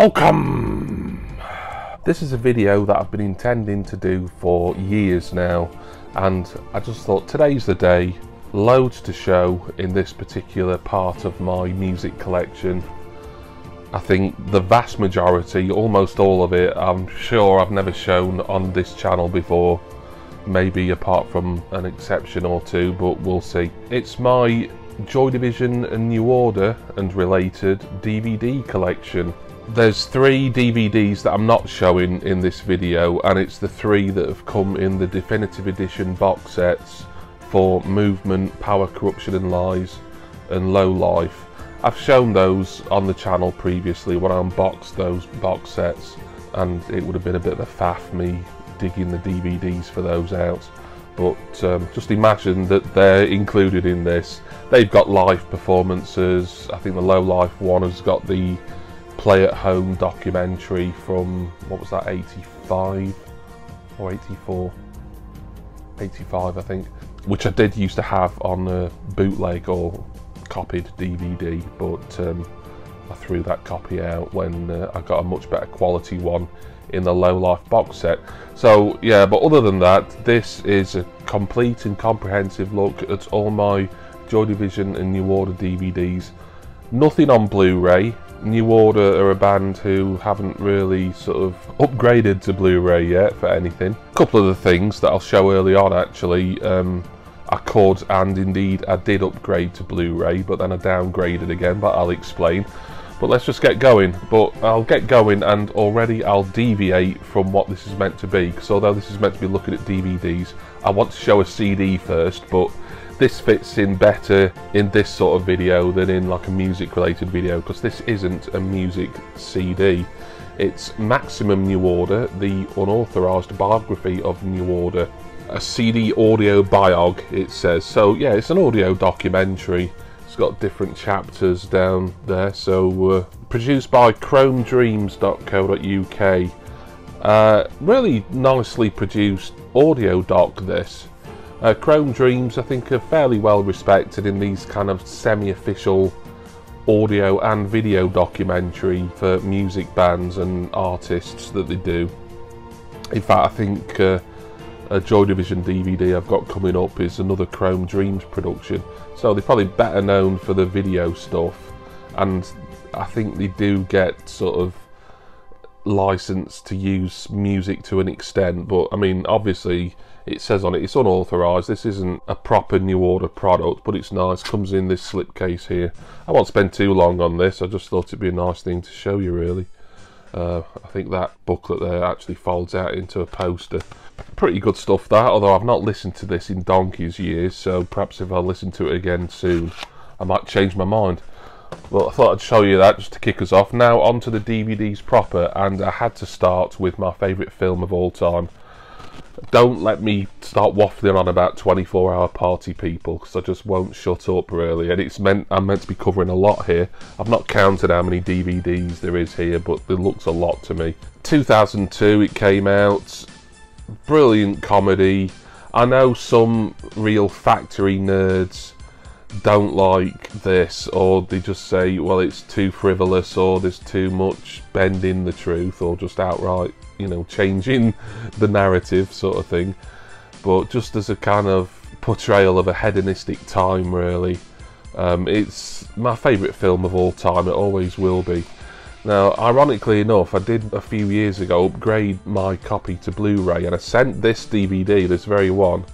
Welcome! This is a video that I've been intending to do for years now and I just thought today's the day. Loads to show in this particular part of my music collection. I think the vast majority, almost all of it, I'm sure I've never shown on this channel before. Maybe apart from an exception or two, but we'll see. It's my Joy Division and New Order and related DVD collection. There's three DVDs that I'm not showing in this video and it's the three that have come in the definitive edition box sets for Movement, Power, Corruption and Lies and Low Life. I've shown those on the channel previously when I unboxed those box sets and it would have been a bit of a faff me digging the DVDs for those out but um, just imagine that they're included in this. They've got live performances, I think the Low Life one has got the play at home documentary from what was that 85 or 84 85 I think which I did used to have on a bootleg or copied DVD but um, I threw that copy out when uh, I got a much better quality one in the low life box set. So yeah but other than that this is a complete and comprehensive look at all my Joy Division and New Order DVDs nothing on Blu-ray New Order are a band who haven't really sort of upgraded to Blu-ray yet for anything. A couple of the things that I'll show early on actually, um, I could and indeed I did upgrade to Blu-ray but then I downgraded again but I'll explain. But let's just get going. But I'll get going and already I'll deviate from what this is meant to be because although this is meant to be looking at DVDs, I want to show a CD first but this fits in better in this sort of video than in like a music related video because this isn't a music CD it's Maximum New Order the unauthorized biography of New Order. A CD audio biog it says. So yeah it's an audio documentary. It's got different chapters down there. So uh, produced by chromedreams.co.uk uh, really nicely produced audio doc this uh, Chrome Dreams, I think, are fairly well respected in these kind of semi-official audio and video documentary for music bands and artists that they do. In fact, I think uh, a Joy Division DVD I've got coming up is another Chrome Dreams production. So they're probably better known for the video stuff, and I think they do get sort of license to use music to an extent. But I mean, obviously it says on it it's unauthorized. This isn't a proper new order product but it's nice. Comes in this slipcase here. I won't spend too long on this. I just thought it'd be a nice thing to show you really. Uh, i think that booklet there actually folds out into a poster. Pretty good stuff that although i've not listened to this in donkey's years so perhaps if i listen to it again soon i might change my mind well, I thought I'd show you that just to kick us off. Now, onto the DVDs proper, and I had to start with my favourite film of all time, don't let me start waffling on about 24 hour party people because I just won't shut up really. And it's meant I'm meant to be covering a lot here. I've not counted how many DVDs there is here but it looks a lot to me. 2002 it came out. Brilliant comedy. I know some real factory nerds don't like this or they just say well it's too frivolous or there's too much bending the truth or just outright you know changing the narrative sort of thing. But just as a kind of portrayal of a hedonistic time really. Um, it's my favourite film of all time. It always will be. Now ironically enough I did a few years ago upgrade my copy to Blu-ray and I sent this DVD this very one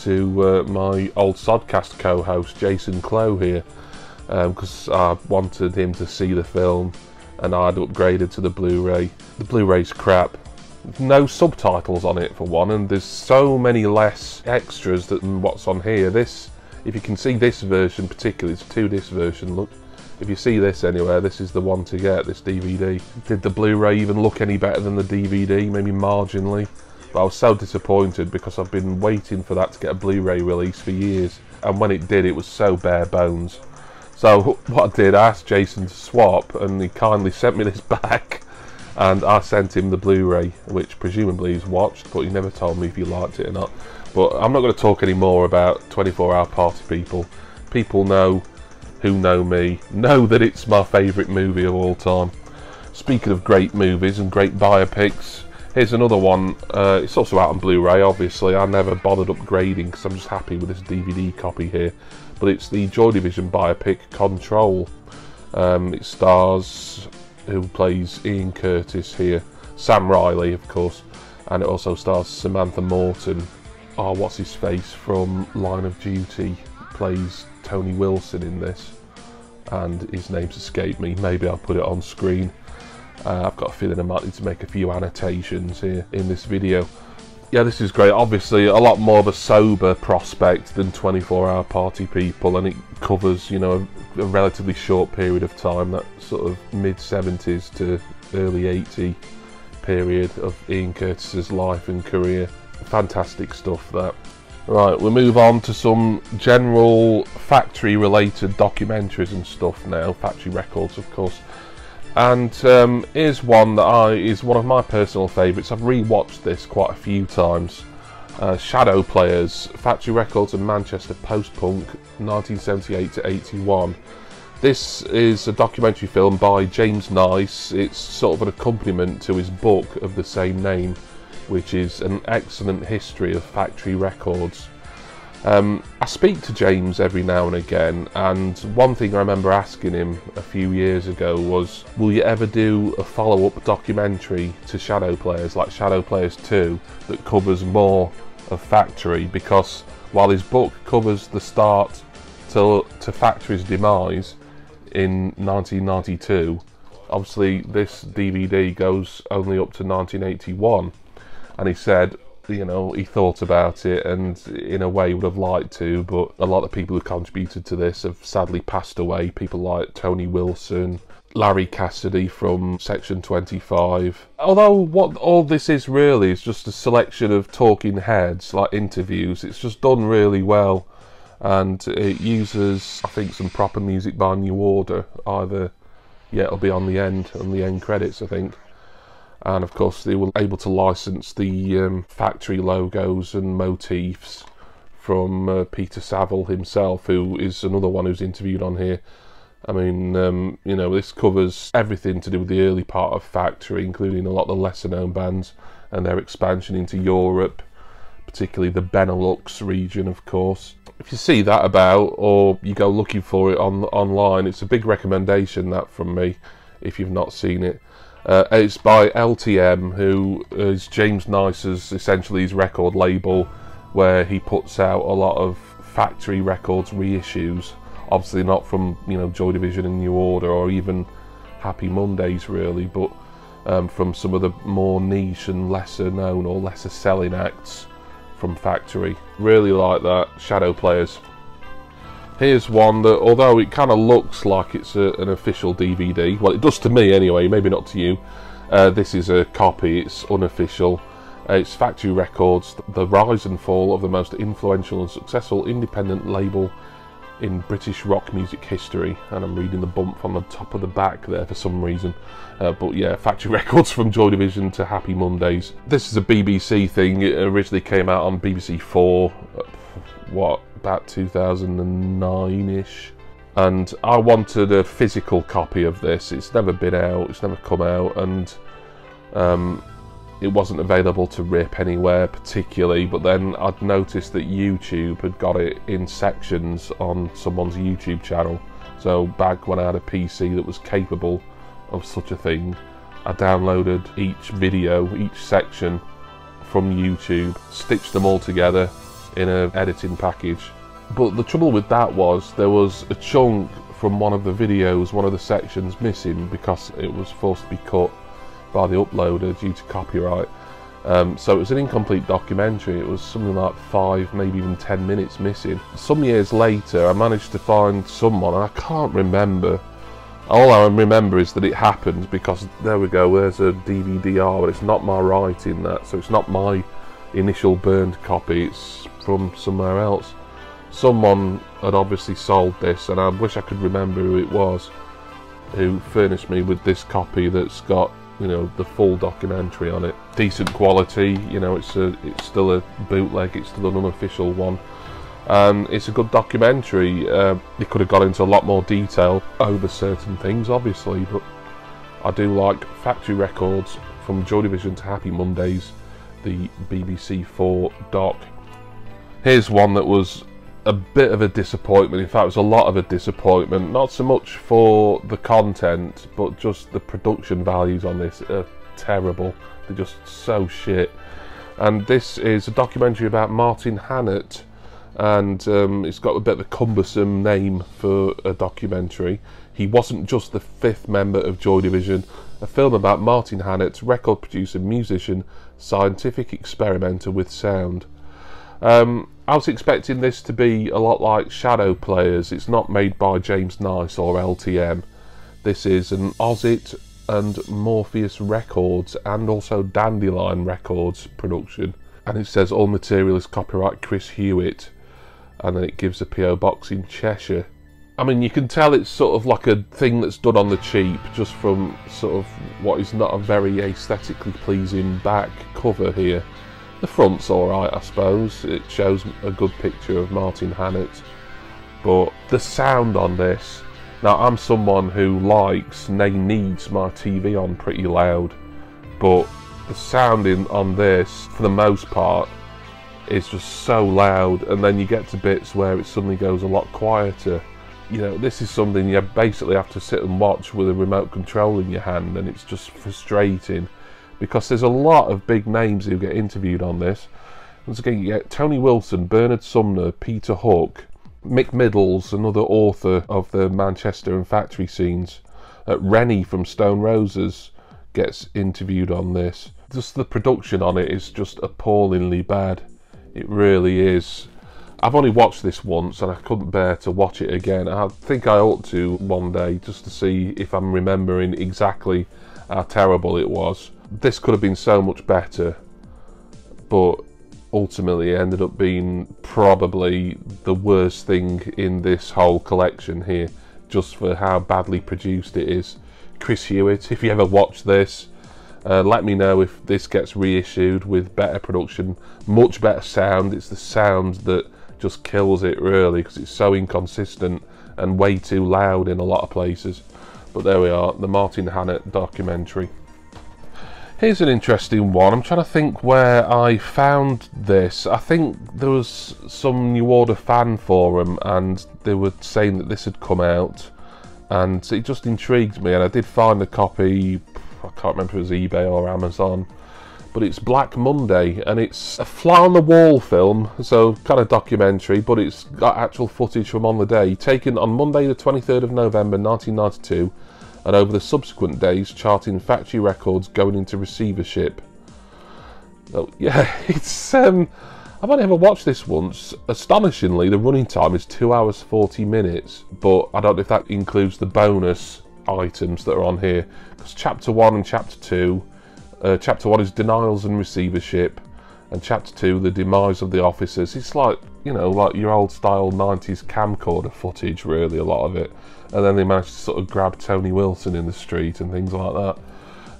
to uh, my old Sodcast co-host Jason Clow here because um, I wanted him to see the film and I'd upgraded to the Blu-ray. The Blu-ray's crap. No subtitles on it for one and there's so many less extras than what's on here. This, if you can see this version particularly, it's a two-disc version, look. If you see this anywhere, this is the one to get, this DVD. Did the Blu-ray even look any better than the DVD? Maybe marginally. I was so disappointed because I've been waiting for that to get a Blu-ray release for years. And when it did, it was so bare bones. So what I did, I asked Jason to swap, and he kindly sent me this back. And I sent him the Blu-ray, which presumably he's watched, but he never told me if he liked it or not. But I'm not going to talk any more about 24-hour party people. People know who know me know that it's my favourite movie of all time. Speaking of great movies and great biopics, here's another one. Uh, it's also out on Blu-ray, obviously. I never bothered upgrading because I'm just happy with this DVD copy here. But it's the Joy Division biopic Control. Um, it stars who plays Ian Curtis here, Sam Riley, of course, and it also stars Samantha Morton. Oh, what's his face from Line of Duty plays Tony Wilson in this, and his name's escaped me. Maybe I'll put it on screen. Uh, I've got a feeling I might need to make a few annotations here in this video. Yeah, this is great. Obviously, a lot more of a sober prospect than 24 Hour Party People, and it covers, you know, a, a relatively short period of time, that sort of mid 70s to early 80 period of Ian Curtis's life and career. Fantastic stuff, that. Right, we'll move on to some general factory related documentaries and stuff now, factory records, of course. And um, here's one that I is one of my personal favourites. I've rewatched this quite a few times. Uh, Shadow Players, Factory Records and Manchester Post Punk, 1978 to 81. This is a documentary film by James Nice. It's sort of an accompaniment to his book of the same name, which is an excellent history of factory records. Um, I speak to James every now and again, and one thing I remember asking him a few years ago was, Will you ever do a follow up documentary to Shadow Players, like Shadow Players 2, that covers more of Factory? Because while his book covers the start to, to Factory's demise in 1992, obviously this DVD goes only up to 1981, and he said, you know, he thought about it and in a way would have liked to, but a lot of people who contributed to this have sadly passed away. People like Tony Wilson, Larry Cassidy from Section 25. Although what all this is really is just a selection of talking heads, like interviews, it's just done really well. And it uses, I think, some proper music by New Order. Either, yeah, it'll be on the end, on the end credits, I think and of course they were able to license the um, factory logos and motifs from uh, Peter Saville himself, who is another one who's interviewed on here. I mean, um, you know, this covers everything to do with the early part of Factory, including a lot of the lesser known bands and their expansion into Europe, particularly the Benelux region, of course. If you see that about, or you go looking for it on online, it's a big recommendation that from me if you've not seen it. Uh, it's by LTM, who is James Nice's essentially his record label, where he puts out a lot of factory records reissues. Obviously, not from you know Joy Division and New Order or even Happy Mondays, really, but um, from some of the more niche and lesser known or lesser selling acts from Factory. Really like that. Shadow Players. Here's one that, although it kind of looks like it's a, an official DVD, well, it does to me anyway, maybe not to you. Uh, this is a copy, it's unofficial. Uh, it's Factory Records, the rise and fall of the most influential and successful independent label in British rock music history. And I'm reading the bump on the top of the back there for some reason. Uh, but yeah, Factory Records from Joy Division to Happy Mondays. This is a BBC thing. It originally came out on BBC 4. What? about 2009-ish and I wanted a physical copy of this. It's never been out, it's never come out, and um, it wasn't available to rip anywhere particularly. But then I'd noticed that YouTube had got it in sections on someone's YouTube channel. So back when I had a PC that was capable of such a thing, I downloaded each video, each section from YouTube, stitched them all together, in an editing package. But the trouble with that was there was a chunk from one of the videos, one of the sections missing because it was forced to be cut by the uploader due to copyright. Um, so it was an incomplete documentary. It was something like five, maybe even ten minutes missing. Some years later, I managed to find someone, and I can't remember. All I remember is that it happened because there we go. There's a DVD-R, but it's not my writing that, so it's not my initial burned copy. It's from somewhere else. Someone had obviously sold this, and I wish I could remember who it was, who furnished me with this copy that's got you know the full documentary on it. Decent quality, you know, it's a it's still a bootleg, it's still an unofficial one. and it's a good documentary. Uh, could have gone into a lot more detail over certain things, obviously, but I do like Factory Records from Joy Division to Happy Mondays, the BBC 4 doc. Here's one that was a bit of a disappointment. In fact, it was a lot of a disappointment. Not so much for the content, but just the production values on this are terrible. They're just so shit. And this is a documentary about Martin Hannett, and um, it's got a bit of a cumbersome name for a documentary. He wasn't just the fifth member of Joy Division, a film about Martin Hannett, record producer, musician, scientific experimenter with sound. Um, I was expecting this to be a lot like Shadow Players. It's not made by James Nice or LTM. This is an Ozit and Morpheus Records and also Dandelion Records production. And it says all material is copyright Chris Hewitt. And then it gives a PO box in Cheshire. I mean, you can tell it's sort of like a thing that's done on the cheap, just from sort of what is not a very aesthetically pleasing back cover here. The front's alright, I suppose. It shows a good picture of Martin Hannett. But the sound on this, now I'm someone who likes, nay needs my TV on pretty loud, but the sounding on this, for the most part, is just so loud, and then you get to bits where it suddenly goes a lot quieter you know, this is something you basically have to sit and watch with a remote control in your hand, and it's just frustrating because there's a lot of big names who get interviewed on this. Once again, you get Tony Wilson, Bernard Sumner, Peter Hook, Mick Middles, another author of the Manchester and factory scenes. Uh, Reni from Stone Roses gets interviewed on this. Just the production on it is just appallingly bad. It really is. I've only watched this once and I couldn't bear to watch it again. I think I ought to one day just to see if I'm remembering exactly how terrible it was. This could have been so much better, but ultimately it ended up being probably the worst thing in this whole collection here, just for how badly produced it is. Chris Hewitt, if you ever watch this, uh, let me know if this gets reissued with better production, much better sound. It's the sound that just kills it really because it's so inconsistent and way too loud in a lot of places. But there we are, the Martin Hannett documentary. Here's an interesting one. I'm trying to think where I found this. I think there was some New Order fan forum and they were saying that this had come out and it just intrigued me and I did find a copy, I can't remember if it was eBay or Amazon, but it's Black Monday and it's a fly on the wall film, so kind of documentary, but it's got actual footage from on the day, taken on Monday the 23rd of November 1992 and over the subsequent days charting factory records going into receivership. Oh, yeah, it's um I've only ever watched this once. Astonishingly, the running time is 2 hours 40 minutes, but I don't know if that includes the bonus items that are on here because chapter 1 and chapter 2 uh, chapter 1 is Denials and Receivership, and Chapter 2, The Demise of the Officers. It's like, you know, like your old style 90s camcorder footage, really, a lot of it. And then they managed to sort of grab Tony Wilson in the street and things like that.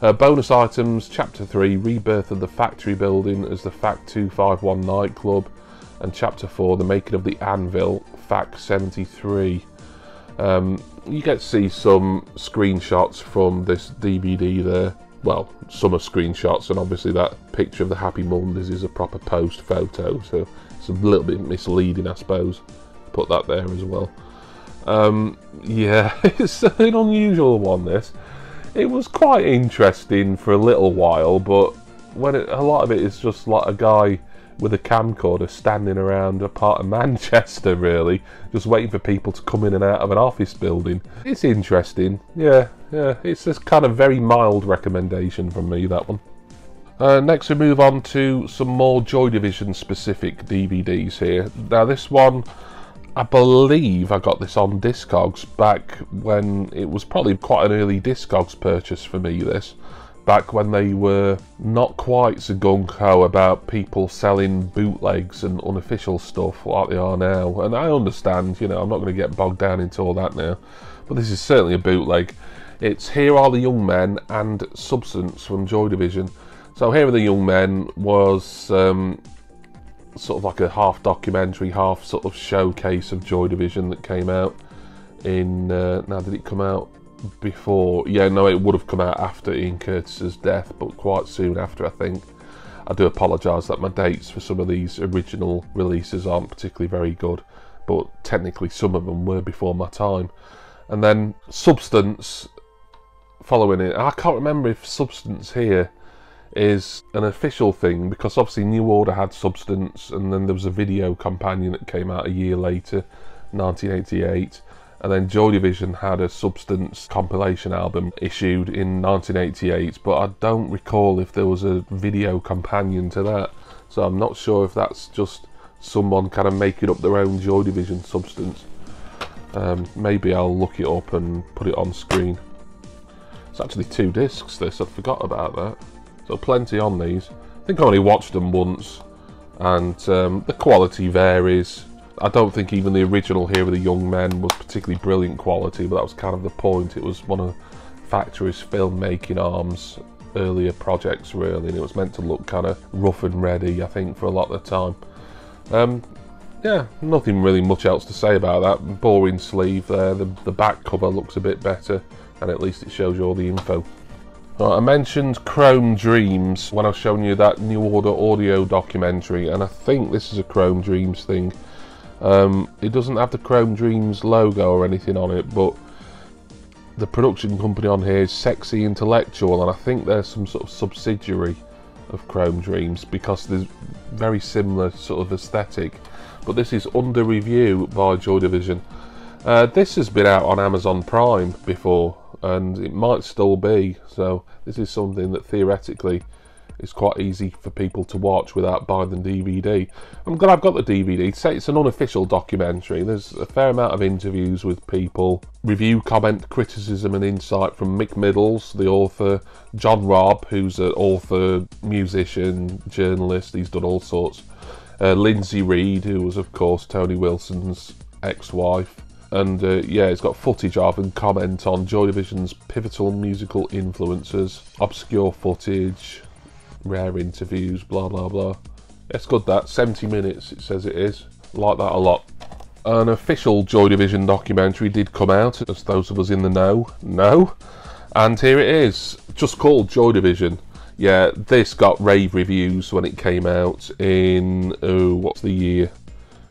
Uh, bonus items, Chapter 3, Rebirth of the Factory Building as the Fact 251 nightclub, and Chapter 4, The Making of the Anvil, Fact 73. Um, you get to see some screenshots from this DVD there well, summer screenshots, and obviously that picture of the Happy Mondays is a proper post photo, so it's a little bit misleading, I suppose. Put that there as well. Um, yeah, it's an unusual one. This it was quite interesting for a little while, but when it, a lot of it is just like a guy with a camcorder standing around a part of Manchester, really, just waiting for people to come in and out of an office building. It's interesting, yeah, yeah. It's a kind of very mild recommendation from me, that one. Uh, next, we move on to some more Joy Division specific DVDs here. Now, this one, I believe I got this on Discogs back when it was probably quite an early Discogs purchase for me. This back when they were not quite so gung-ho about people selling bootlegs and unofficial stuff like they are now. And I understand, you know, I'm not going to get bogged down into all that now. But this is certainly a bootleg. It's Here Are the Young Men and Substance from Joy Division. So Here Are the Young Men was um, sort of like a half documentary, half sort of showcase of Joy Division that came out in. Uh, now, did it come out before? Yeah, no, it would have come out after Ian Curtis's death, but quite soon after, I think. I do apologise that my dates for some of these original releases aren't particularly very good, but technically some of them were before my time. And then Substance following it. I can't remember if Substance here is an official thing because obviously New Order had Substance and then there was a video companion that came out a year later, 1988. And then Joy Division had a Substance compilation album issued in 1988, but I don't recall if there was a video companion to that. So I'm not sure if that's just someone kind of making up their own Joy Division substance. Um, maybe I'll look it up and put it on screen. It's actually two discs this, I'd forgot about that. So plenty on these. I think I only watched them once and um, the quality varies. I don't think even the original Here Are the Young Men was particularly brilliant quality, but that was kind of the point. It was one of Factory's filmmaking arms earlier projects really and it was meant to look kind of rough and ready I think for a lot of the time. Um, yeah, nothing really much else to say about that. Boring sleeve there. The, the back cover looks a bit better and at least it shows you all the info. Right, I mentioned Chrome Dreams when I was showing you that New Order audio documentary and I think this is a Chrome Dreams thing. Um, it doesn't have the Chrome Dreams logo or anything on it but the production company on here is Sexy Intellectual and I think there's some sort of subsidiary of Chrome Dreams because there's very similar sort of aesthetic. But this is under review by Joy Division. Uh, this has been out on Amazon Prime before and it might still be. So this is something that theoretically is quite easy for people to watch without buying the DVD. I'm glad I've got the DVD. Say it's an unofficial documentary. There's a fair amount of interviews with people, review, comment, criticism, and insight from Mick Middles, the author, John Robb, who's an author, musician, journalist. He's done all sorts. Uh, Lindsay Reade, who was of course Tony Wilson's ex-wife. And uh, yeah, it's got footage of and comment on Joy Division's pivotal musical influences, obscure footage, rare interviews, blah blah blah. It's good that 70 minutes. It says it is. Like that a lot. An official Joy Division documentary did come out, as those of us in the know know. And here it is, just called Joy Division. Yeah, this got rave reviews when it came out in oh, what's the year?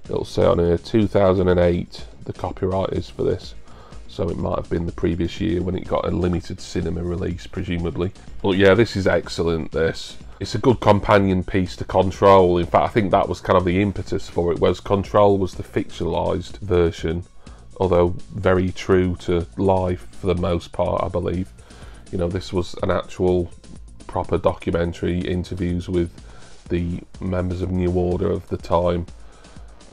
It'll say on here 2008. The copyright is for this so it might have been the previous year when it got a limited cinema release, presumably. But yeah, this is excellent, this. It's a good companion piece to Control. In fact, I think that was kind of the impetus for it, whereas Control was the fictionalised version, although very true to life for the most part, I believe. You know, this was an actual proper documentary, interviews with the members of New Order of the time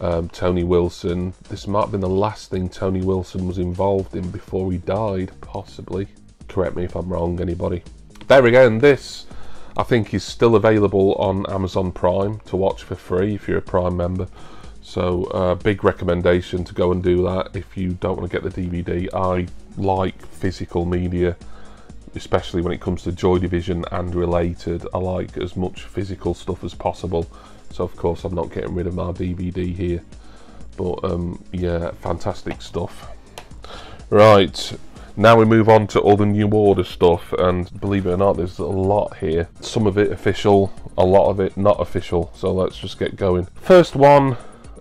um, Tony Wilson. This might have been the last thing Tony Wilson was involved in before he died, possibly. Correct me if I'm wrong, anybody. There again, this I think is still available on Amazon Prime to watch for free if you're a Prime member. So, uh, big recommendation to go and do that if you don't want to get the DVD. I like physical media, especially when it comes to Joy Division and related. I like as much physical stuff as possible so of course I'm not getting rid of my DVD here. But um, yeah fantastic stuff. Right. Now we move on to all the new order stuff. And believe it or not there's a lot here. Some of it official a lot of it not official. So let's just get going. First one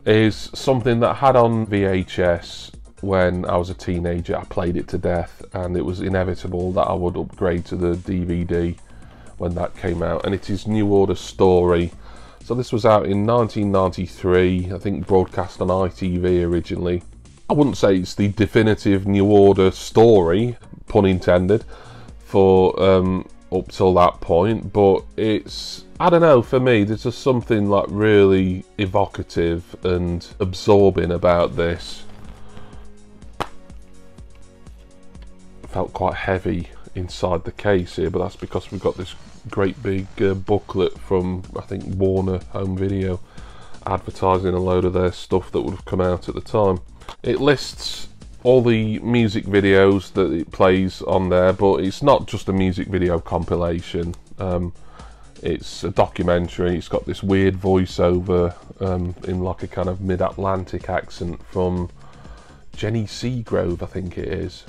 is something that I had on VHS when I was a teenager. I played it to death. And it was inevitable that I would upgrade to the DVD when that came out. And it is New Order Story so this was out in 1993, I think broadcast on ITV originally. I wouldn't say it's the definitive New Order story, pun intended, for um, up till that point, but it's, I don't know, for me, there's just something like really evocative and absorbing about this. Felt quite heavy inside the case here, but that's because we've got this great big uh, booklet from I think Warner Home Video advertising a load of their stuff that would have come out at the time. It lists all the music videos that it plays on there, but it's not just a music video compilation. Um, It's a documentary. It's got this weird voiceover um, in like a kind of mid-Atlantic accent from Jenny Seagrove, I think it is.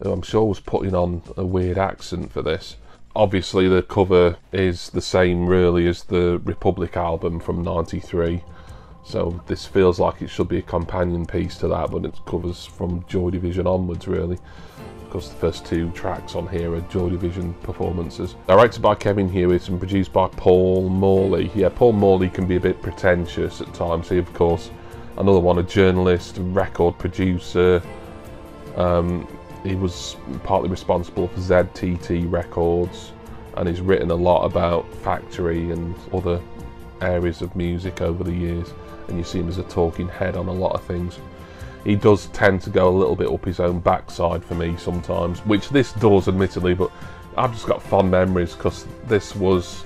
Who I'm sure was putting on a weird accent for this. Obviously, the cover is the same, really, as the Republic album from '93. So this feels like it should be a companion piece to that, but it covers from Joy Division onwards, really because the first two tracks on here are Joy Division performances. Directed by Kevin Hewitt and produced by Paul Morley. Yeah, Paul Morley can be a bit pretentious at times. He, of course, another one, a journalist, record producer. Um, he was partly responsible for ZTT Records and he's written a lot about Factory and other areas of music over the years. And you see him as a talking head on a lot of things he does tend to go a little bit up his own backside for me sometimes, which this does admittedly, but I've just got fond memories because this was,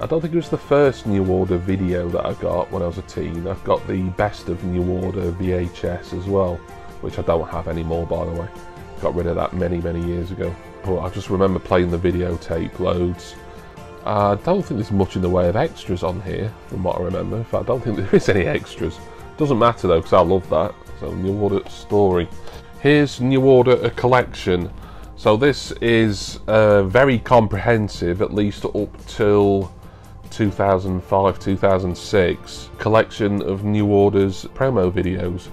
I don't think it was the first New Order video that I got when I was a teen. I've got the best of New Order VHS as well, which I don't have anymore by the way. Got rid of that many, many years ago. But I just remember playing the videotape loads. I don't think there's much in the way of extras on here, from what I remember. In fact, I don't think there is any extras. Doesn't matter though, because I love that. So New Order story. Here's New Order a collection. So this is uh, very comprehensive, at least up till 2005, 2006, collection of New Order's promo videos.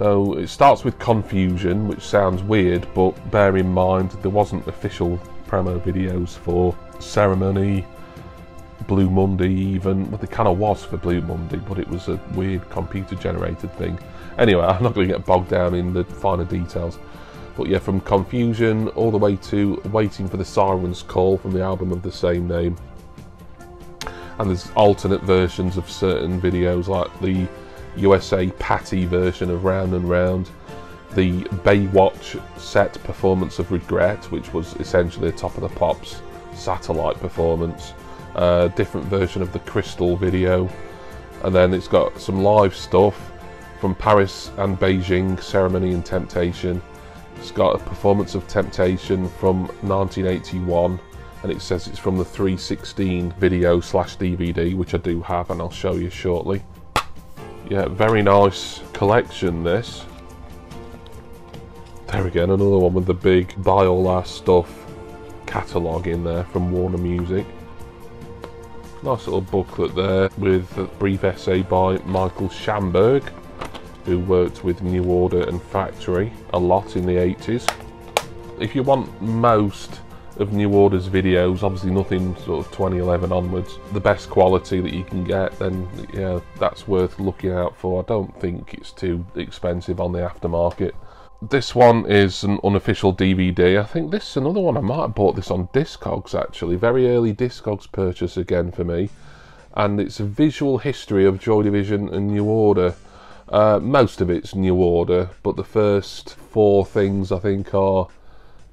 So it starts with Confusion, which sounds weird, but bear in mind there wasn't official promo videos for Ceremony, Blue Monday even. Well, there kind of was for Blue Monday, but it was a weird computer generated thing. Anyway, I'm not going to get bogged down in the finer details. But yeah, from Confusion all the way to Waiting for the Siren's Call from the album of the same name. And there's alternate versions of certain videos like the USA Patty version of Round and Round, the Baywatch set performance of Regret, which was essentially a Top of the Pops satellite performance, a different version of the Crystal video, and then it's got some live stuff from Paris and Beijing, Ceremony and Temptation. It's got a performance of Temptation from 1981 and it says it's from the 316 video slash DVD, which I do have and I'll show you shortly. Yeah, very nice collection this. There again, another one with the big buy all our stuff catalogue in there from Warner Music. Nice little booklet there with a brief essay by Michael Shamberg who worked with New Order and Factory a lot in the 80s. If you want most of New Order's videos, obviously nothing sort of 2011 onwards, the best quality that you can get, then yeah, that's worth looking out for. I don't think it's too expensive on the aftermarket. This one is an unofficial DVD. I think this is another one. I might have bought this on Discogs actually. Very early Discogs purchase again for me. And it's a visual history of Joy Division and New Order. Uh, most of it's New Order, but the first four things I think are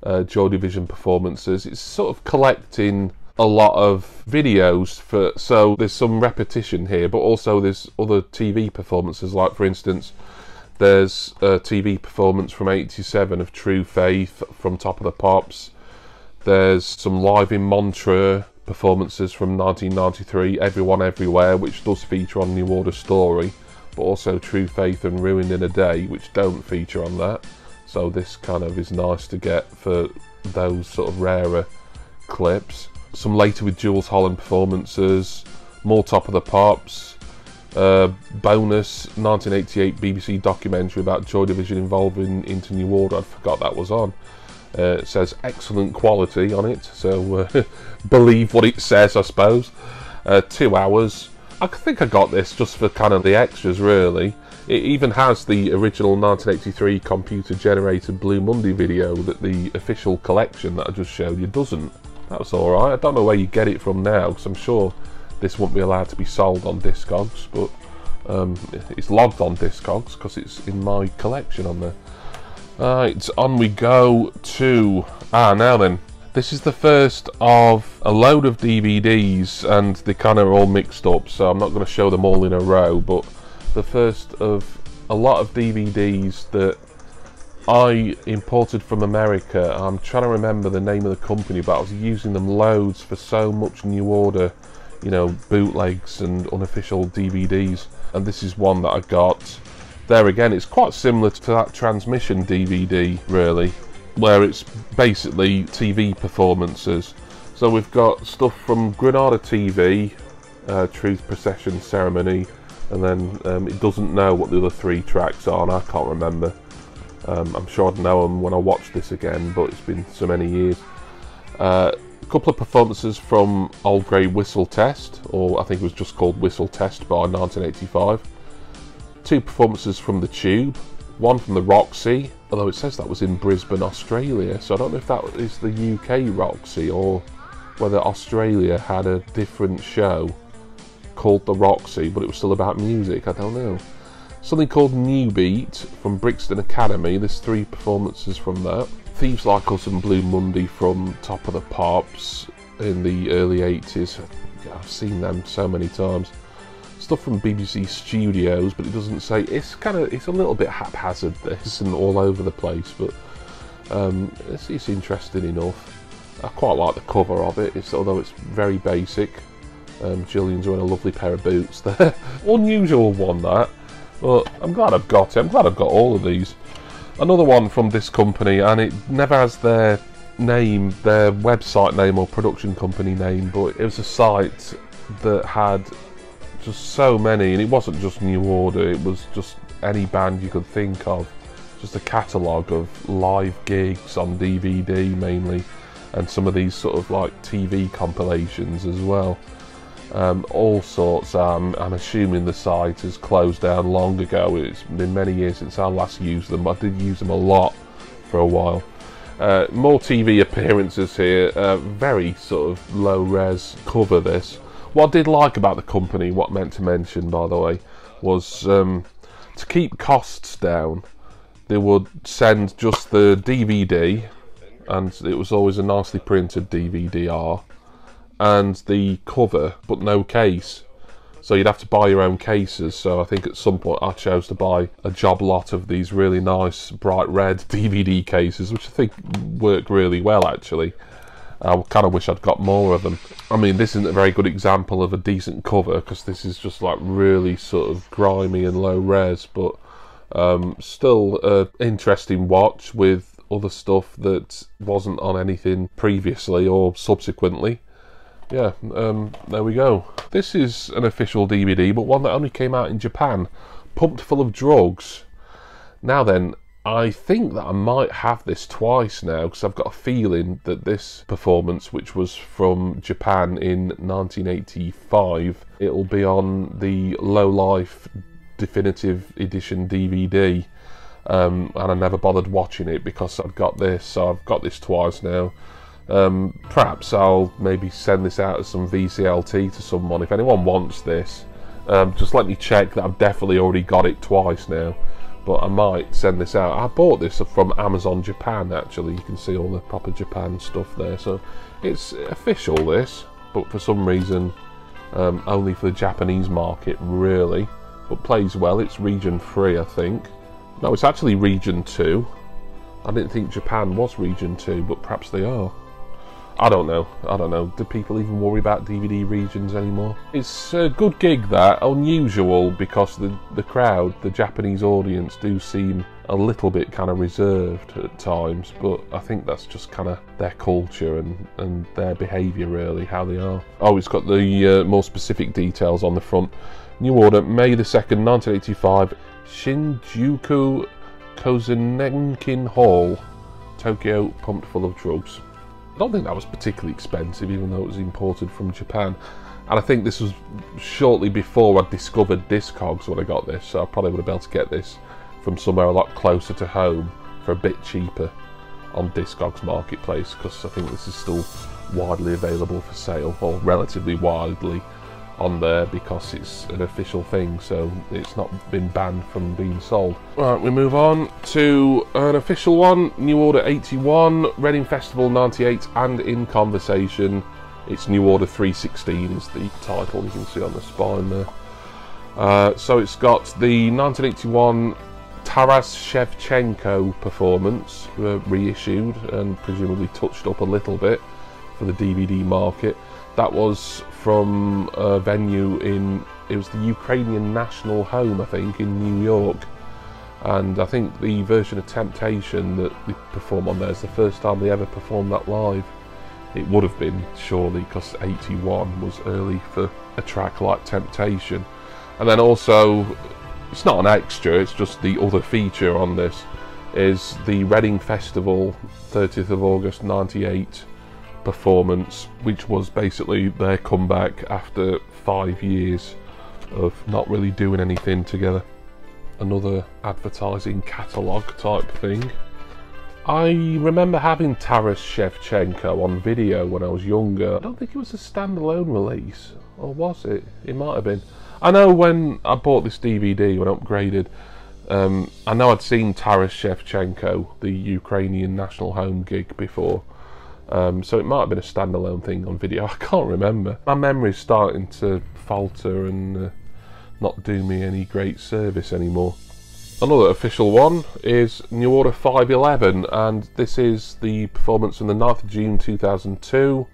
uh, Joy Division performances. It's sort of collecting a lot of videos for so there's some repetition here, but also there's other TV performances. Like for instance, there's a TV performance from '87 of True Faith from Top of the Pops. There's some live in Montreux performances from 1993, Everyone Everywhere, which does feature on New Order Story but also True Faith and Ruined in a Day, which don't feature on that. So this kind of is nice to get for those sort of rarer clips. Some later with Jools Holland performances, more Top of the Pops, uh, bonus 1988 BBC documentary about Joy Division involving into New Order. I forgot that was on. Uh, it says excellent quality on it, so uh, believe what it says, I suppose. Uh, two hours. I think I got this just for kind of the extras, really. It even has the original 1983 computer generated Blue Monday video that the official collection that I just showed you doesn't. That's alright. I don't know where you get it from now, because I'm sure this won't be allowed to be sold on Discogs, but um, it's logged on Discogs because it's in my collection on there. Alright, on we go to... Ah, now then. This is the first of a load of DVDs and they kind of all mixed up so I'm not going to show them all in a row but the first of a lot of DVDs that I imported from America. I'm trying to remember the name of the company, but I was using them loads for so much New Order, you know, bootlegs and unofficial DVDs. And this is one that I got. There again, it's quite similar to that transmission DVD, really, where it's basically TV performances. So we've got stuff from Granada TV, uh, Truth Procession Ceremony, and then um, it doesn't know what the other three tracks are, and I can't remember. Um, I'm sure I'd know them when I watch this again, but it's been so many years. Uh, a couple of performances from Old Grey Whistle Test, or I think it was just called Whistle Test by 1985. Two performances from The Tube, one from the Roxy, although it says that was in Brisbane, Australia, so I don't know if that is the UK Roxy or whether Australia had a different show called the Roxy, but it was still about music, I don't know something called New Beat from Brixton Academy. There's three performances from that. Thieves Like Us and Blue Monday from Top of the Pops in the early 80s. I've seen them so many times. Stuff from BBC Studios, but it doesn't say. It's kind of, it's a little bit haphazard this and all over the place, but um, it's, it's interesting enough. I quite like the cover of it, it's, although it's very basic. Um, Gillian's wearing a lovely pair of boots there. Unusual one that. But I'm glad I've got it. I'm glad I've got all of these. Another one from this company, and it never has their name, their website name or production company name, but it was a site that had just so many, and it wasn't just New Order, it was just any band you could think of. Just a catalogue of live gigs on DVD mainly, and some of these sort of like TV compilations as well um, all sorts. Um, I'm assuming the site has closed down long ago. It's been many years since I last used them. I did use them a lot for a while. Uh, more TV appearances here. Uh, very sort of low res cover this. What I did like about the company, what I meant to mention by the way, was um, to keep costs down. They would send just the DVD, and it was always a nicely printed DVD-R and the cover, but no case. So you'd have to buy your own cases. So I think at some point I chose to buy a job lot of these really nice bright red DVD cases, which I think work really well actually. I kind of wish I'd got more of them. I mean, this isn't a very good example of a decent cover because this is just like really sort of grimy and low res, but um, still an interesting watch with other stuff that wasn't on anything previously or subsequently yeah, um, there we go. This is an official DVD, but one that only came out in Japan. Pumped full of drugs. Now then, I think that I might have this twice now because I've got a feeling that this performance, which was from Japan in 1985, it'll be on the Low Life Definitive Edition DVD. Um, and I never bothered watching it because I've got this, so I've got this twice now. Um, perhaps I'll maybe send this out as some VCLT to someone. If anyone wants this, um, just let me check that I've definitely already got it twice now. But I might send this out. I bought this from Amazon Japan actually. You can see all the proper Japan stuff there. So it's official this, but for some reason um, only for the Japanese market really. But plays well. It's region 3 I think. No, it's actually region 2. I didn't think Japan was region 2, but perhaps they are. I don't know. I don't know. Do people even worry about DVD regions anymore? It's a good gig that, unusual because the, the crowd, the Japanese audience do seem a little bit kind of reserved at times, but I think that's just kind of their culture and, and their behaviour really, how they are. Oh, it's got the uh, more specific details on the front. New Order, May the 2nd, 1985, Shinjuku Kosei Nenkin Hall, Tokyo, pumped full of drugs. I don't think that was particularly expensive, even though it was imported from Japan. And I think this was shortly before I discovered Discogs when I got this, so I probably would have been able to get this from somewhere a lot closer to home for a bit cheaper on Discogs Marketplace, because I think this is still widely available for sale, or relatively widely on there because it's an official thing, so it's not been banned from being sold. Right, we move on to an official one New Order 81, Reading Festival 98, and In Conversation. It's New Order 316 is the title you can see on the spine there. Uh, so it's got the 1981 Taras Shevchenko performance uh, reissued and presumably touched up a little bit for the DVD market. That was from a venue in, it was the Ukrainian National Home, I think, in New York. And I think the version of Temptation that they perform on there is the first time they ever performed that live. It would have been, surely, because 81 was early for a track like Temptation. And then also, it's not an extra, it's just the other feature on this, is the Reading Festival 30th of August 98 performance, which was basically their comeback after five years of not really doing anything together. Another advertising catalogue type thing. I remember having Taras Shevchenko on video when I was younger. I don't think it was a standalone release, or was it? It might have been. I know when I bought this DVD, when I upgraded, um, I know I'd seen Taras Shevchenko, the Ukrainian national home gig, before. Um, so it might have been a standalone thing on video. I can't remember. My memory's starting to falter and uh, not do me any great service anymore. Another official one is New Order 511, and this is the performance on the 9th of June 2002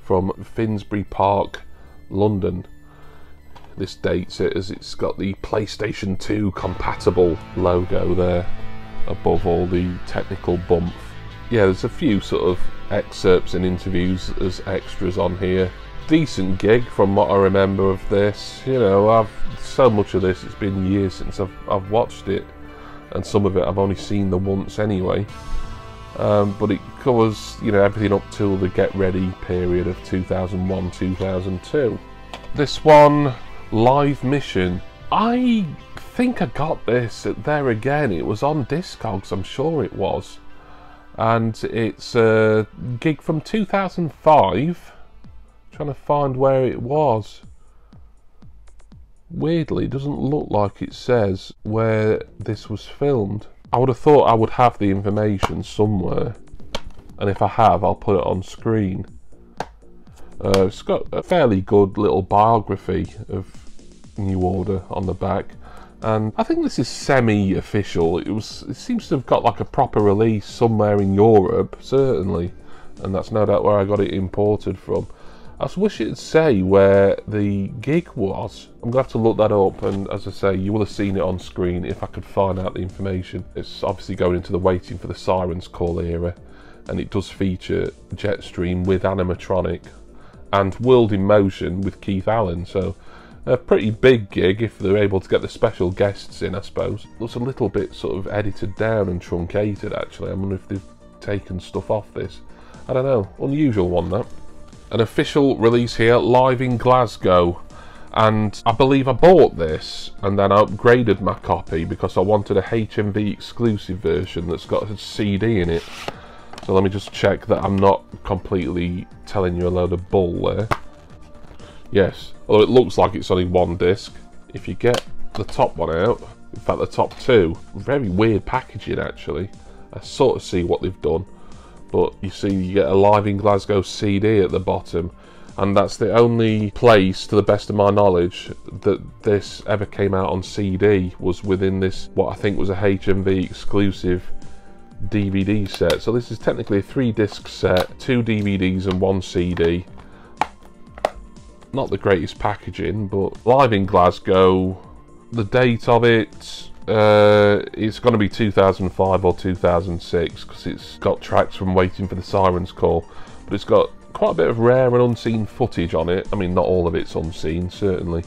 from Finsbury Park, London. This dates it as it's got the PlayStation 2 compatible logo there above all the technical bump. Yeah, there's a few sort of excerpts and interviews as extras on here. Decent gig from what I remember of this. You know, I've so much of this, it's been years since I've, I've watched it, and some of it I've only seen the once anyway. Um, but it covers, you know, everything up till the Get Ready period of 2001-2002. This one, Live Mission. I think I got this there again. It was on Discogs, I'm sure it was. And it's a gig from 2005. Trying to find where it was. Weirdly, it doesn't look like it says where this was filmed. I would have thought I would have the information somewhere. And if I have, I'll put it on screen. Uh, it's got a fairly good little biography of New Order on the back. And I think this is semi-official. It was. It seems to have got like a proper release somewhere in Europe, certainly, and that's no doubt where I got it imported from. I just wish it'd say where the gig was. I'm gonna have to look that up, and as I say, you will have seen it on screen if I could find out the information. It's obviously going into the waiting for the sirens call era, and it does feature Jetstream with Ana Matronic and World in Motion with Keith Allen. So a pretty big gig if they're able to get the special guests in, I suppose. Looks a little bit sort of edited down and truncated, actually. I wonder if they've taken stuff off this. I don't know. Unusual one, that. An official release here, live in Glasgow. And I believe I bought this and then I upgraded my copy because I wanted a HMV exclusive version that's got a CD in it. So let me just check that I'm not completely telling you a load of bull there. Yes, although it looks like it's only one disc. If you get the top one out, in fact the top two, very weird packaging actually. I sort of see what they've done. But you see you get a Live in Glasgow CD at the bottom and that's the only place, to the best of my knowledge, that this ever came out on CD was within this, what I think was a HMV exclusive DVD set. So this is technically a three disc set, two DVDs and one CD not the greatest packaging, but live in Glasgow, the date of it, uh, it's going to be 2005 or 2006 because it's got tracks from Waiting for the Sirens Call, but it's got quite a bit of rare and unseen footage on it. I mean, not all of it's unseen, certainly.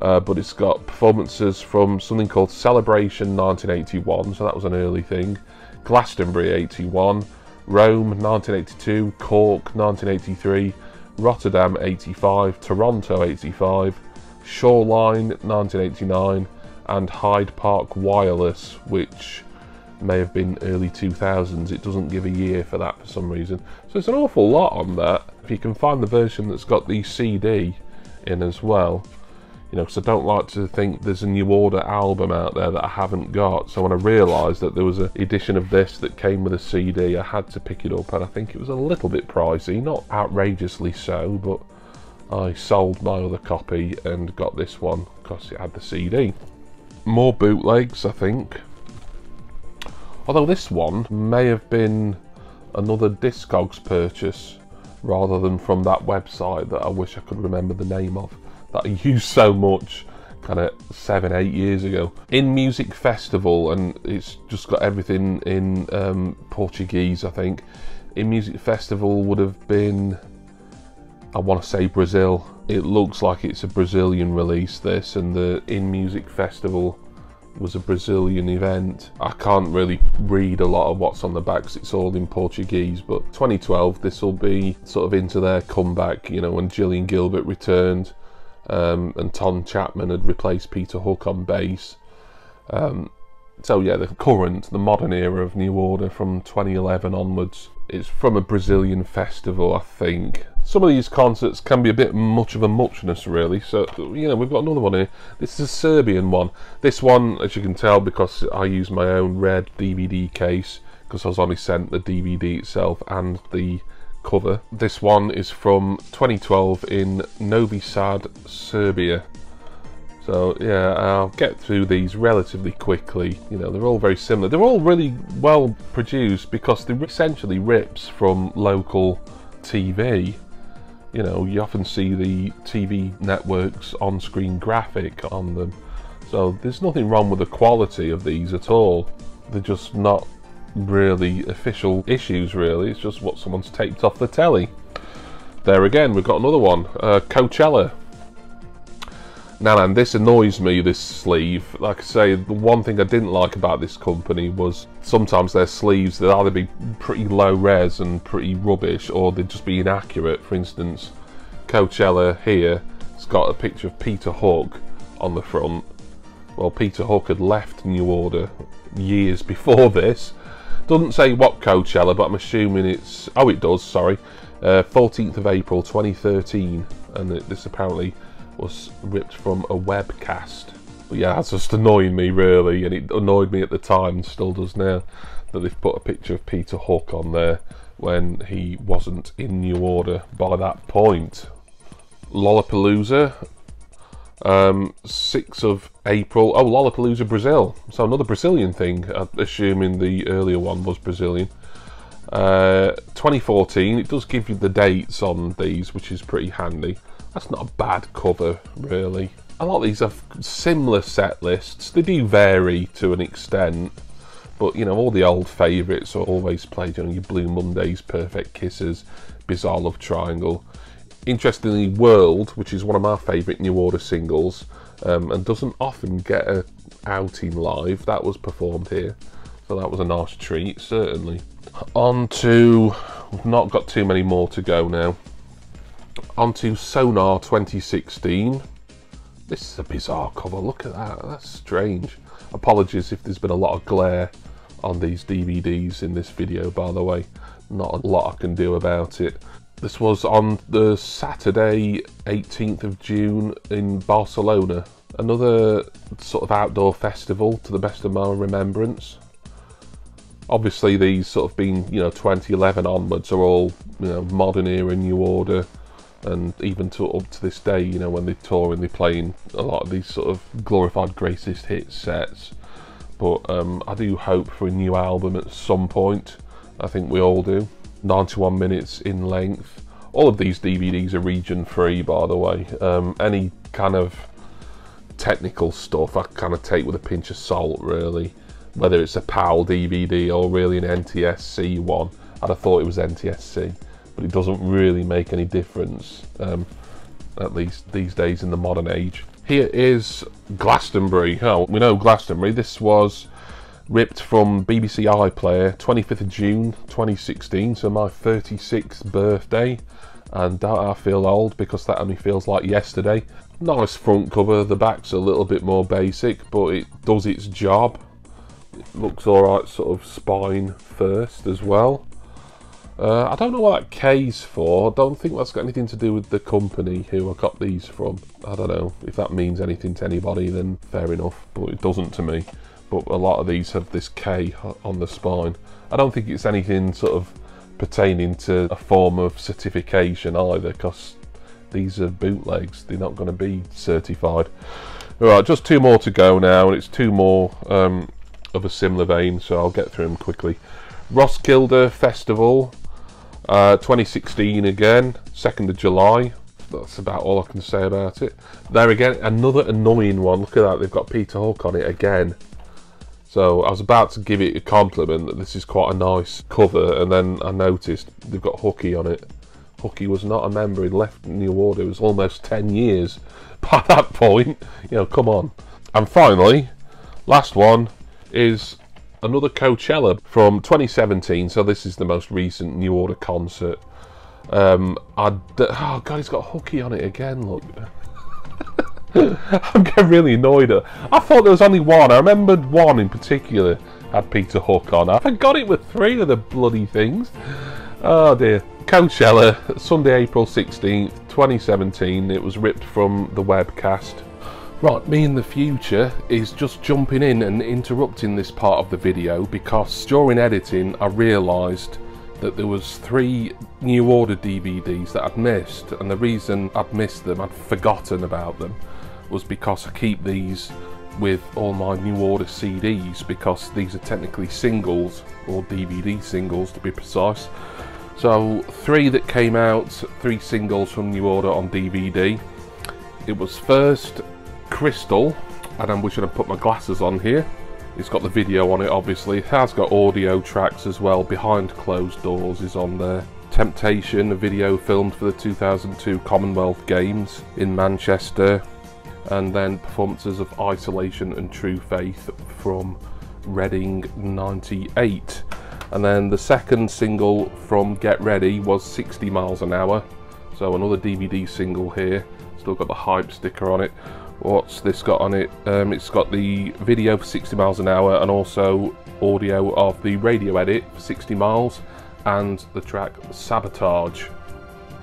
Uh, but it's got performances from something called Celebration 1981, so that was an early thing. Glastonbury 81, Rome 1982, Cork 1983, Rotterdam 85, Toronto 85, Shoreline 1989, and Hyde Park Wireless, which may have been early 2000s. It doesn't give a year for that for some reason. So it's an awful lot on that. If you can find the version that's got the CD in as well, you know, because I don't like to think there's a New Order album out there that I haven't got. So when I realised that there was an edition of this that came with a CD, I had to pick it up, and I think it was a little bit pricey, not outrageously so, but I sold my other copy and got this one because it had the CD. More bootlegs, I think. Although this one may have been another Discogs purchase rather than from that website that I wish I could remember the name of that I used so much kind of seven, eight years ago. In Music Festival, and it's just got everything in um, Portuguese, I think. In Music Festival would have been, I want to say Brazil. It looks like it's a Brazilian release, this, and the In Music Festival was a Brazilian event. I can't really read a lot of what's on the back because it's all in Portuguese, but 2012, this will be sort of into their comeback, you know, when Gillian Gilbert returned um, and Tom Chapman had replaced Peter Hook on bass. Um, so yeah, the current, the modern era of New Order from 2011 onwards. It's from a Brazilian festival, I think. Some of these concerts can be a bit much of a muchness, really. So, you know, we've got another one here. This is a Serbian one. This one, as you can tell, because I use my own red DVD case, because I was only sent the DVD itself and the cover. This one is from 2012 in Novi Sad, Serbia. So yeah, I'll get through these relatively quickly. You know, they're all very similar. They're all really well produced because they're essentially rips from local TV. You know, you often see the TV networks on-screen graphic on them. So there's nothing wrong with the quality of these at all. They're just not really official issues, really. It's just what someone's taped off the telly. There again, we've got another one. Uh, Coachella. Now, and this annoys me, this sleeve. Like I say, the one thing I didn't like about this company was sometimes their sleeves, they'd either be pretty low res and pretty rubbish, or they'd just be inaccurate. For instance, Coachella here, it's got a picture of Peter Hook on the front. Well, Peter Hook had left New Order years before this, doesn't say what Coachella, but I'm assuming it's... Oh, it does, sorry. Uh, 14th of April 2013. And it, this apparently was ripped from a webcast. But yeah, that's just annoying me, really. And it annoyed me at the time, and still does now, that they've put a picture of Peter Hook on there when he wasn't in New Order by that point. Lollapalooza um, 6th of April. Oh, Lollapalooza Brazil. So another Brazilian thing, uh, assuming the earlier one was Brazilian. Uh, 2014. It does give you the dates on these, which is pretty handy. That's not a bad cover, really. A lot of these have similar set lists. They do vary to an extent. But, you know, all the old favourites are always played. You know, your Blue Mondays, Perfect Kisses, Bizarre Love Triangle. Interestingly, World, which is one of my favourite New Order singles, um, and doesn't often get a outing live, that was performed here. So that was a nice treat, certainly. On to, we've not got too many more to go now. On to Sonar 2016. This is a bizarre cover, look at that, that's strange. Apologies if there's been a lot of glare on these DVDs in this video, by the way. Not a lot I can do about it. This was on the Saturday 18th of June in Barcelona. Another sort of outdoor festival to the best of my remembrance. Obviously these sort of been, you know, 2011 onwards are all, you know, modern era, new order. And even to up to this day, you know, when they tour and they're playing a lot of these sort of glorified greatest hits sets. But um, I do hope for a new album at some point. I think we all do. 91 minutes in length. All of these DVDs are region free, by the way. Um, any kind of technical stuff I kind of take with a pinch of salt, really. Whether it's a PAL DVD or really an NTSC one. I'd have thought it was NTSC, but it doesn't really make any difference, um, at least these days in the modern age. Here is Glastonbury. Oh, we know Glastonbury. This was ripped from BBC iPlayer 25th of June 2016 so my 36th birthday. And I feel old because that only feels like yesterday. Nice front cover the back's a little bit more basic but it does its job. It looks alright sort of spine first as well. Uh, I don't know what that K's for. I don't think that's got anything to do with the company who I got these from. I don't know if that means anything to anybody then fair enough but it doesn't to me but a lot of these have this K on the spine. I don't think it's anything sort of pertaining to a form of certification either because these are bootlegs, they're not going to be certified. Alright, just two more to go now and it's two more um, of a similar vein, so I'll get through them quickly. Roskilde Festival, uh, 2016 again, 2nd of July. That's about all I can say about it. There again, another annoying one. Look at that, they've got Peter Hook on it again. So I was about to give it a compliment that this is quite a nice cover, and then I noticed they've got Hooky on it. Hooky was not a member, he left New Order, it was almost 10 years by that point. You know, come on. And finally, last one is another Coachella from 2017, so this is the most recent New Order concert. Um, I oh god, he's got Hooky on it again. Look, I'm getting really annoyed. I thought there was only one. I remembered one in particular had Peter Hook on. I forgot it with three of the bloody things. Oh dear. Coachella, Sunday, April 16th, 2017. It was ripped from the webcast. Right, me in the future is just jumping in and interrupting this part of the video because during editing I realised that there was three New Order DVDs that I'd missed and the reason I'd missed them, I'd forgotten about them, was because I keep these with all my New Order CDs because these are technically singles or DVD singles to be precise. So three that came out, three singles from New Order on DVD. It was first Crystal, and I'm wishing I put my glasses on here. It's got the video on it, obviously. It has got audio tracks as well. Behind Closed Doors is on there. Temptation, a video filmed for the 2002 Commonwealth Games in Manchester. And then performances of Isolation and True Faith from Reading 98. And then the second single from Get Ready was 60 Miles an Hour. So another DVD single here. Still got the hype sticker on it what's this got on it um, it's got the video for 60 miles an hour and also audio of the radio edit for 60 miles and the track sabotage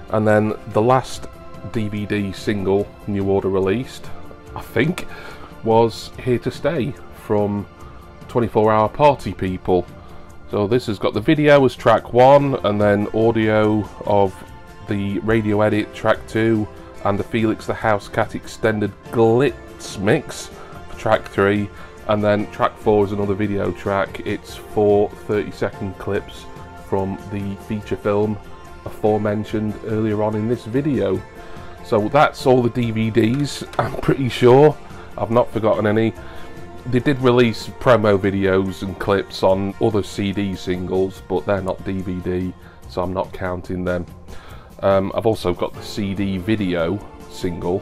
and then the last dvd single new order released i think was here to stay from 24 hour party people. So this has got the video as track one and then audio of the radio edit track two and the Felix the House Cat extended glitz mix for track 3 and then track 4 is another video track. It's four 30 second clips from the feature film aforementioned earlier on in this video so that's all the DVDs I'm pretty sure I've not forgotten any they did release promo videos and clips on other CD singles but they're not DVD so I'm not counting them um, I've also got the CD video single,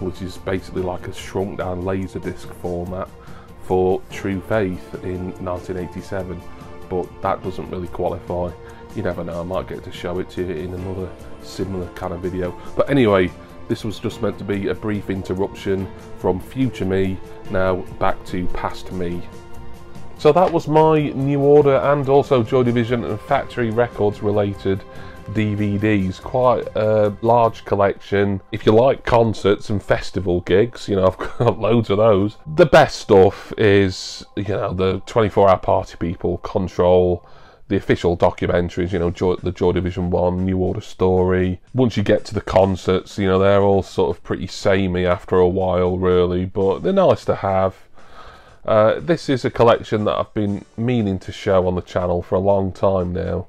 which is basically like a shrunk down Laserdisc format for True Faith in 1987, but that doesn't really qualify. You never know, I might get to show it to you in another similar kind of video. But anyway, this was just meant to be a brief interruption from future me, now back to past me. So that was my New Order and also Joy Division and Factory Records related DVDs, quite a large collection. If you like concerts and festival gigs, you know, I've got loads of those. The best stuff is, you know, the 24 hour party people, Control, the official documentaries, you know, Joy, the Joy Division 1, New Order Story. Once you get to the concerts, you know, they're all sort of pretty samey after a while, really, but they're nice to have. Uh, this is a collection that I've been meaning to show on the channel for a long time now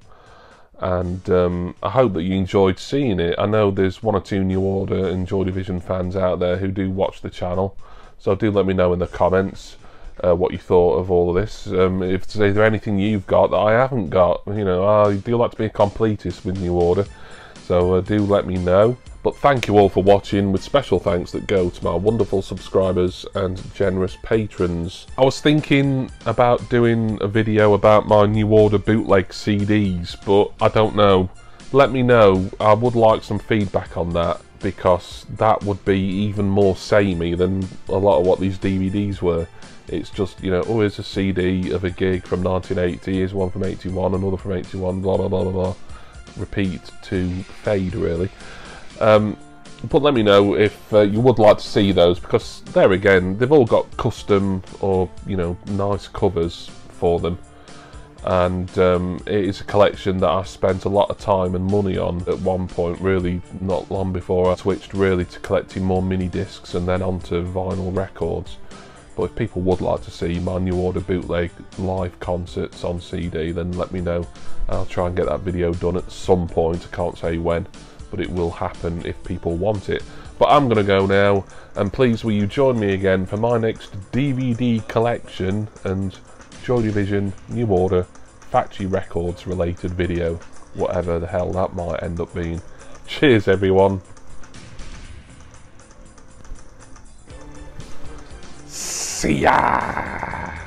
and um, I hope that you enjoyed seeing it. I know there's one or two New Order and Joy Division fans out there who do watch the channel, so do let me know in the comments uh, what you thought of all of this. Um, if is there anything you've got that I haven't got, you know, I do like to be a completist with New Order, so uh, do let me know. But thank you all for watching, with special thanks that go to my wonderful subscribers and generous patrons. I was thinking about doing a video about my New Order bootleg CDs, but I don't know. Let me know. I would like some feedback on that because that would be even more samey than a lot of what these DVDs were. It's just, you know, oh, here's a CD of a gig from 1980, here's one from 81, another from 81, blah, blah, blah, blah, blah. Repeat to fade, really. Um, but let me know if uh, you would like to see those because there again they've all got custom or you know nice covers for them and um, it is a collection that I spent a lot of time and money on at one point really not long before I switched really to collecting more mini discs and then onto vinyl records But if people would like to see my new order bootleg live concerts on CD, then let me know. I'll try and get that video done at some point. I can't say when, but it will happen if people want it. But I'm going to go now, and please will you join me again for my next DVD collection and Joy Division New Order Factory Records related video, whatever the hell that might end up being. Cheers, everyone. See ya!